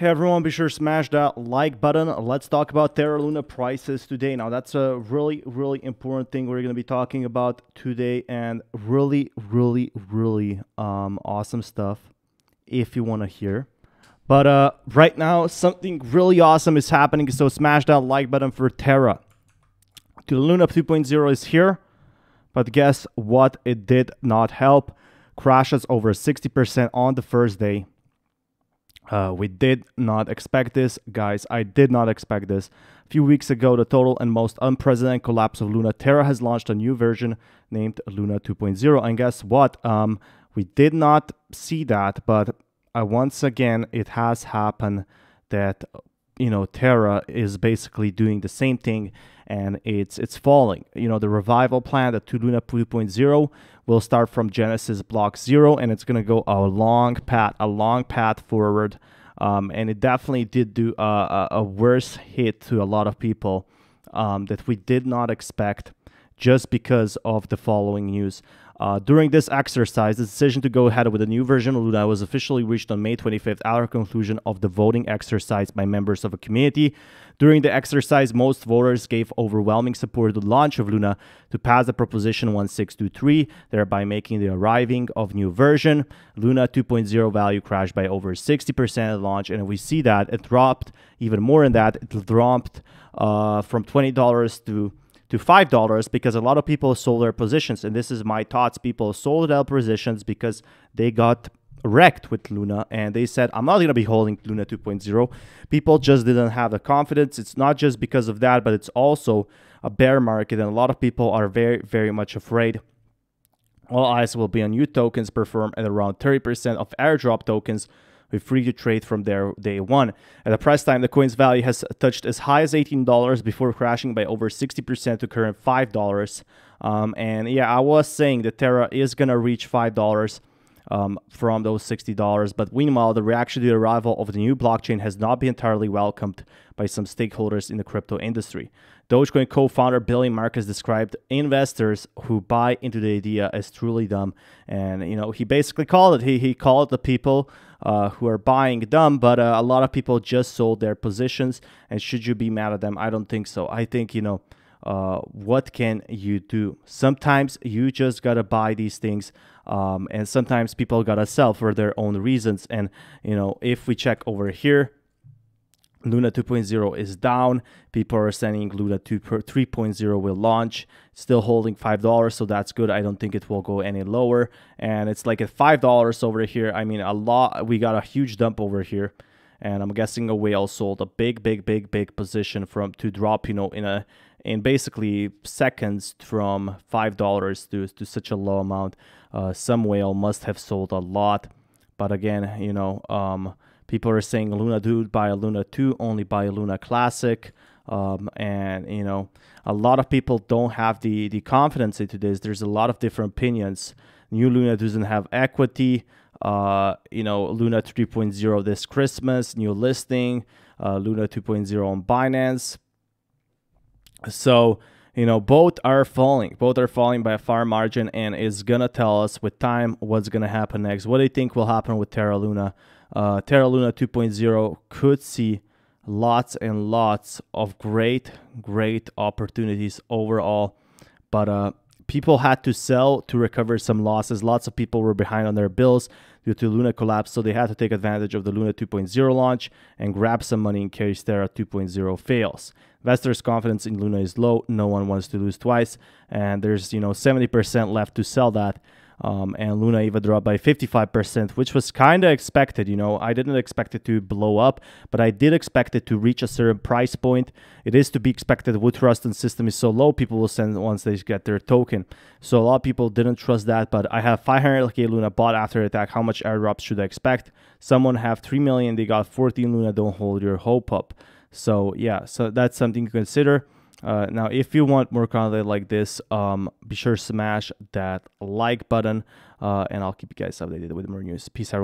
Hey everyone, be sure to smash that like button. Let's talk about Terra Luna prices today. Now, that's a really, really important thing we're going to be talking about today and really, really, really um, awesome stuff if you want to hear. But uh, right now, something really awesome is happening. So smash that like button for Terra. The Luna 2.0 is here. But guess what? It did not help. Crashes over 60% on the first day. Uh, we did not expect this, guys. I did not expect this. A few weeks ago, the total and most unprecedented collapse of Luna Terra has launched a new version named Luna 2.0. And guess what? Um, we did not see that, but uh, once again, it has happened that you know Terra is basically doing the same thing and it's it's falling. You know the revival plan, the Luna 2.0 will start from Genesis block zero and it's gonna go a long path, a long path forward. Um, and it definitely did do a, a, a, worse hit to a lot of people um, that we did not expect just because of the following news. Uh, during this exercise, the decision to go ahead with a new version of Luna was officially reached on May 25th after conclusion of the voting exercise by members of a community. During the exercise, most voters gave overwhelming support to the launch of Luna to pass the Proposition 1623, thereby making the arriving of new version. Luna 2.0 value crashed by over 60% at launch, and we see that it dropped even more in that. It dropped uh, from $20 to to $5 because a lot of people sold their positions. And this is my thoughts. People sold their positions because they got wrecked with Luna and they said, I'm not going to be holding Luna 2.0. People just didn't have the confidence. It's not just because of that, but it's also a bear market. And a lot of people are very, very much afraid. All eyes will be on new tokens perform at around 30% of airdrop tokens free to trade from there day one. At the price time, the coin's value has touched as high as $18 before crashing by over 60% to current $5. Um, and yeah, I was saying that Terra is going to reach $5 um, from those $60. But meanwhile, the reaction to the arrival of the new blockchain has not been entirely welcomed by some stakeholders in the crypto industry. Dogecoin co-founder Billy Markus described investors who buy into the idea as truly dumb, and you know he basically called it. He he called the people uh, who are buying them, but uh, a lot of people just sold their positions. And should you be mad at them? I don't think so. I think you know uh, what can you do? Sometimes you just gotta buy these things, um, and sometimes people gotta sell for their own reasons. And you know, if we check over here, Luna 2.0 is down. People are saying Luna 2 3.0 will launch. Still holding $5, so that's good. I don't think it will go any lower. And it's like at $5 over here. I mean, a lot. We got a huge dump over here. And I'm guessing a whale sold a big, big, big, big position from to drop, you know, in a in basically seconds from five dollars to, to such a low amount. Uh, some whale must have sold a lot, but again, you know, um, people are saying Luna Dude buy a Luna 2, only buy a Luna Classic. Um, and you know, a lot of people don't have the the confidence into this. There's a lot of different opinions. New Luna doesn't have equity. Uh, you know, Luna 3.0 this Christmas, new listing. Uh, Luna 2.0 on Binance. So, you know, both are falling. Both are falling by a far margin and is going to tell us with time what's going to happen next. What do you think will happen with Terra Luna? Uh, Terra Luna 2.0 could see lots and lots of great, great opportunities overall. But uh, people had to sell to recover some losses. Lots of people were behind on their bills due to Luna collapse, so they had to take advantage of the Luna 2.0 launch and grab some money in case Terra 2.0 fails. Investors' confidence in Luna is low. No one wants to lose twice, and there's you know 70% left to sell that. Um, and Luna even dropped by 55%, which was kind of expected. You know, I didn't expect it to blow up, but I did expect it to reach a certain price point. It is to be expected. Wood trust and system is so low, people will send once they get their token. So a lot of people didn't trust that, but I have 500k Luna bought after attack. How much airdrops should I expect? Someone have 3 million, they got 14 Luna. Don't hold your hope up. So yeah, so that's something to consider. Uh, now, if you want more content like this, um, be sure to smash that like button, uh, and I'll keep you guys updated with more news. Peace, everyone.